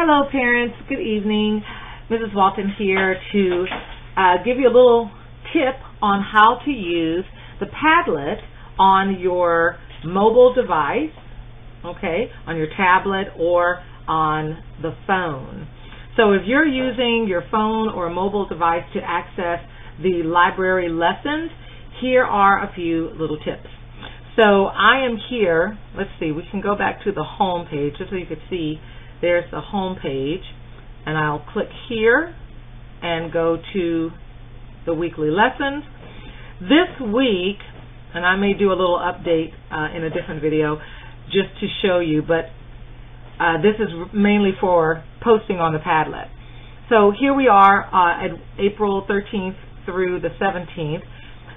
Hello parents, good evening. Mrs. Walton here to uh, give you a little tip on how to use the Padlet on your mobile device, okay, on your tablet or on the phone. So if you're using your phone or a mobile device to access the library lessons, here are a few little tips. So I am here, let's see, we can go back to the home page just so you can see there's the home page and I'll click here and go to the weekly lessons. This week, and I may do a little update uh, in a different video just to show you, but uh, this is mainly for posting on the Padlet. So here we are uh, at April 13th through the 17th.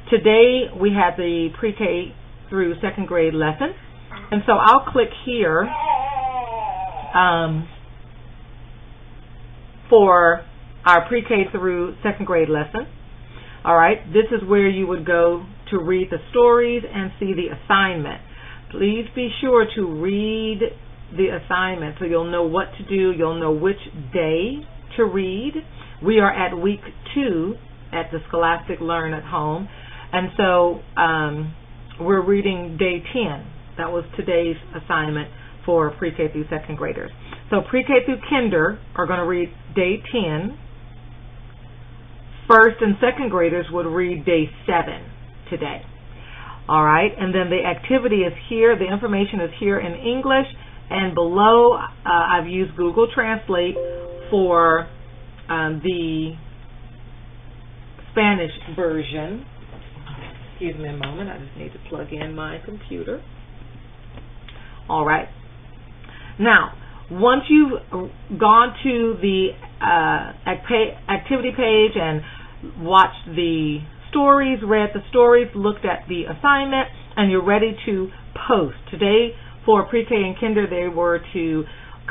Today we had the pre-K through second grade lesson. And so I'll click here um, for our pre-K through second grade lesson. All right, this is where you would go to read the stories and see the assignment. Please be sure to read the assignment so you'll know what to do, you'll know which day to read. We are at week two at the Scholastic Learn at Home, and so um, we're reading day 10. That was today's assignment for pre-K through second graders. So pre-K through kinder are going to read day 10. First and second graders would read day 7 today. All right, and then the activity is here. The information is here in English, and below uh, I've used Google Translate for um, the Spanish version. Excuse me a moment. I just need to plug in my computer. All right. Now, once you've gone to the uh, activity page and watched the stories, read the stories, looked at the assignment, and you're ready to post. Today, for pre-K and kinder, they were to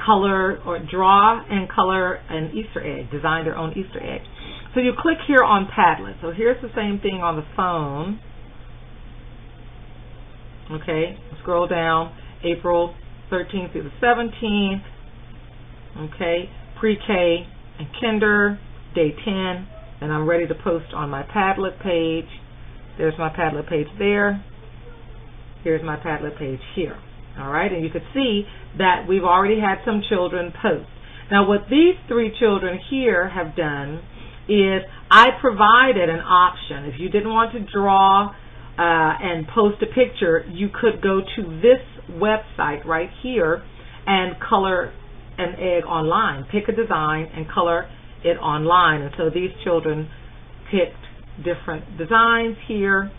color or draw and color an Easter egg, design their own Easter egg. So you click here on Padlet. So here's the same thing on the phone. Okay, scroll down, April 13th through the 17th. Okay, pre-K and kinder, day 10. And I'm ready to post on my Padlet page. There's my Padlet page there. Here's my Padlet page here. All right, and you can see that we've already had some children post. Now, what these three children here have done is I provided an option. If you didn't want to draw uh, and post a picture, you could go to this website right here and color an egg online. Pick a design and color it online. And so these children picked different designs here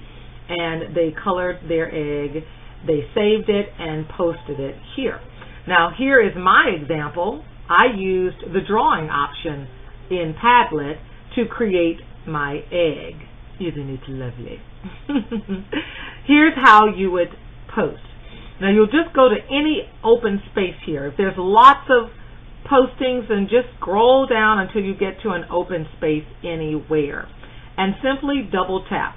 and they colored their egg. They saved it and posted it here. Now here is my example. I used the drawing option in Padlet to create my egg. Isn't it lovely? Here's how you would post. Now you'll just go to any open space here. If there's lots of postings, then just scroll down until you get to an open space anywhere. And simply double tap.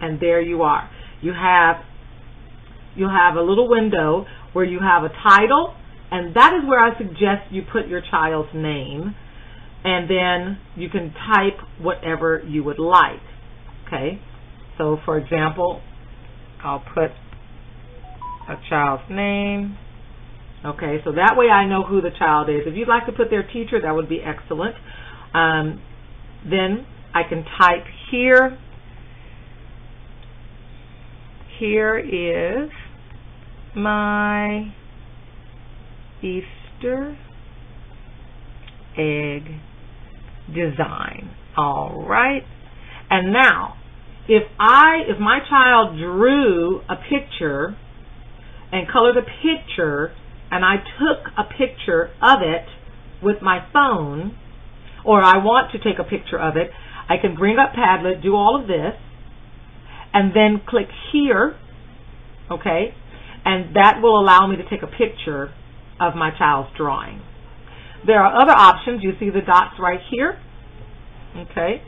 And there you are. You have you have a little window where you have a title, and that is where I suggest you put your child's name, and then you can type whatever you would like. Okay, so for example, I'll put a child's name. Okay, so that way I know who the child is. If you'd like to put their teacher, that would be excellent. Um, then I can type here. Here is my Easter egg design. All right. And now, if I, if my child drew a picture and colored a picture and I took a picture of it with my phone, or I want to take a picture of it, I can bring up Padlet, do all of this, and then click here, okay, and that will allow me to take a picture of my child's drawing. There are other options. You see the dots right here, okay,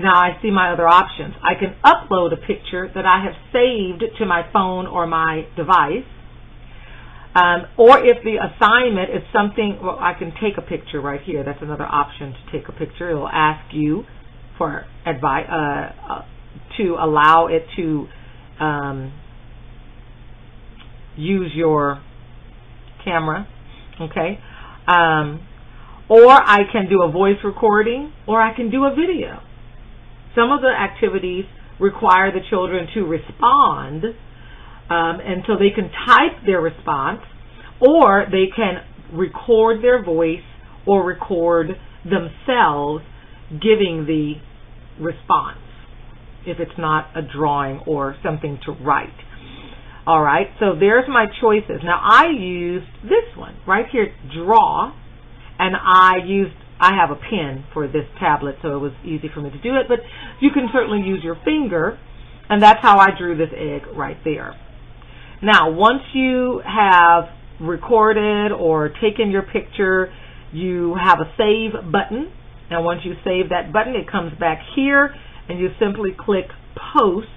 now I see my other options. I can upload a picture that I have saved to my phone or my device. Um, or if the assignment is something, well, I can take a picture right here. That's another option to take a picture. It will ask you for advice uh, uh, to allow it to um, use your camera. Okay. Um, or I can do a voice recording, or I can do a video. Some of the activities require the children to respond, um, and so they can type their response, or they can record their voice or record themselves giving the response if it's not a drawing or something to write. All right, so there's my choices. Now I used this one right here, draw, and I used I have a pen for this tablet, so it was easy for me to do it, but you can certainly use your finger, and that's how I drew this egg right there. Now, once you have recorded or taken your picture, you have a save button, and once you save that button, it comes back here, and you simply click post,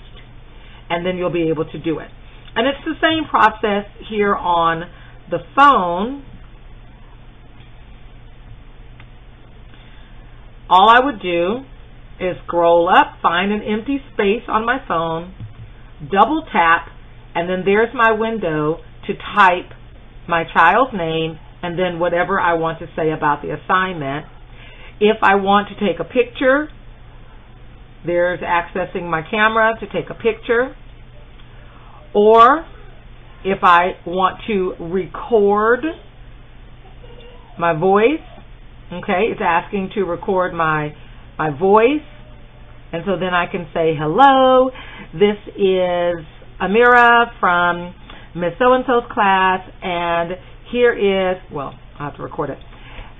and then you'll be able to do it. And it's the same process here on the phone. All I would do is scroll up, find an empty space on my phone, double tap, and then there's my window to type my child's name and then whatever I want to say about the assignment. If I want to take a picture, there's accessing my camera to take a picture. Or if I want to record my voice, okay, it's asking to record my my voice. And so then I can say, hello, this is Amira from Miss So-and-so's class, and here is, well, i have to record it.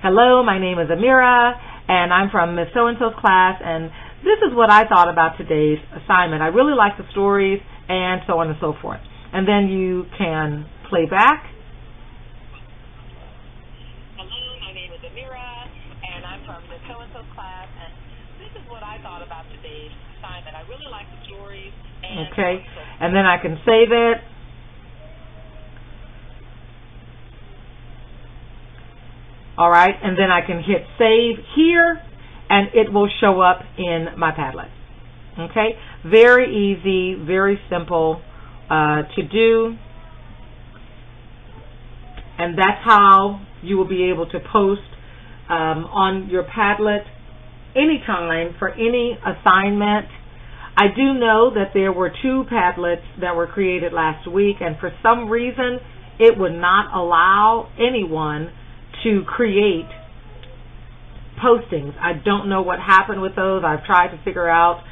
Hello, my name is Amira, and I'm from Miss So-and-so's class, and this is what I thought about today's assignment. I really like the stories, and so on and so forth. And then you can play back. Hello, my name is Amira, and I'm from the so-and-so class, and this is what I thought about today's assignment. I really like the stories. And okay, and then I can save it. All right, and then I can hit save here, and it will show up in my Padlet. Okay, very easy, very simple uh, to do. And that's how you will be able to post um, on your Padlet anytime for any assignment. I do know that there were two Padlets that were created last week, and for some reason, it would not allow anyone to create postings. I don't know what happened with those. I've tried to figure out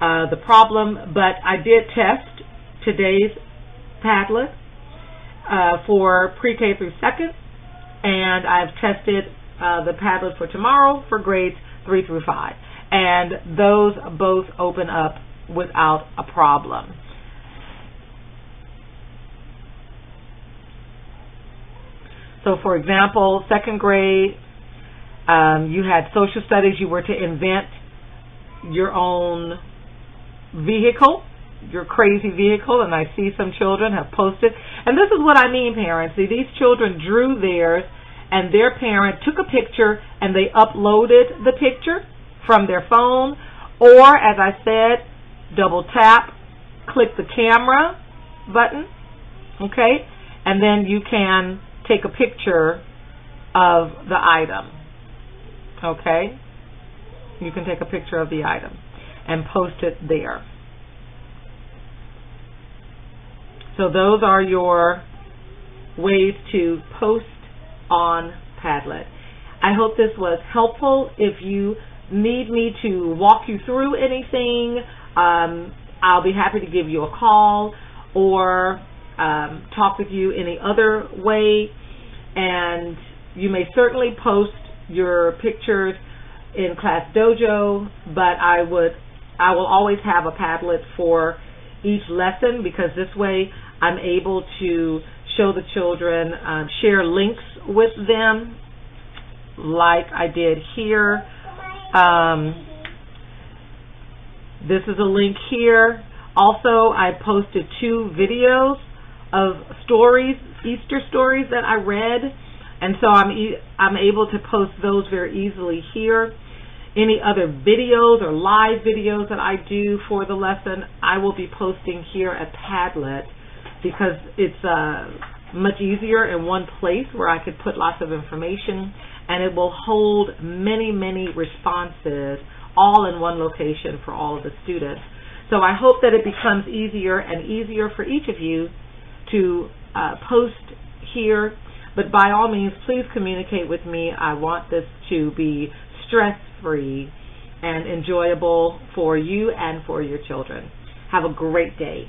uh, the problem, but I did test today's Padlet uh, for pre-K through second, and I've tested uh, the Padlet for tomorrow for grades three through five, and those both open up without a problem. So, for example, second grade, um, you had social studies. You were to invent your own vehicle, your crazy vehicle, and I see some children have posted. And this is what I mean, parents. See, these children drew theirs, and their parent took a picture and they uploaded the picture from their phone, or as I said, double tap, click the camera button, okay, and then you can take a picture of the item, okay? You can take a picture of the item and post it there. So those are your ways to post on Padlet. I hope this was helpful. If you need me to walk you through anything, um, I'll be happy to give you a call or um, talk with you any other way. And you may certainly post your pictures in Class Dojo, but I would I will always have a Padlet for each lesson because this way I'm able to show the children, uh, share links with them like I did here. Um, this is a link here. Also, I posted two videos of stories, Easter stories that I read, and so I'm e- I'm able to post those very easily here. Any other videos or live videos that I do for the lesson, I will be posting here at Padlet because it's uh, much easier in one place where I could put lots of information and it will hold many, many responses all in one location for all of the students. So I hope that it becomes easier and easier for each of you to uh, post here. But by all means, please communicate with me. I want this to be stress-free and enjoyable for you and for your children. Have a great day.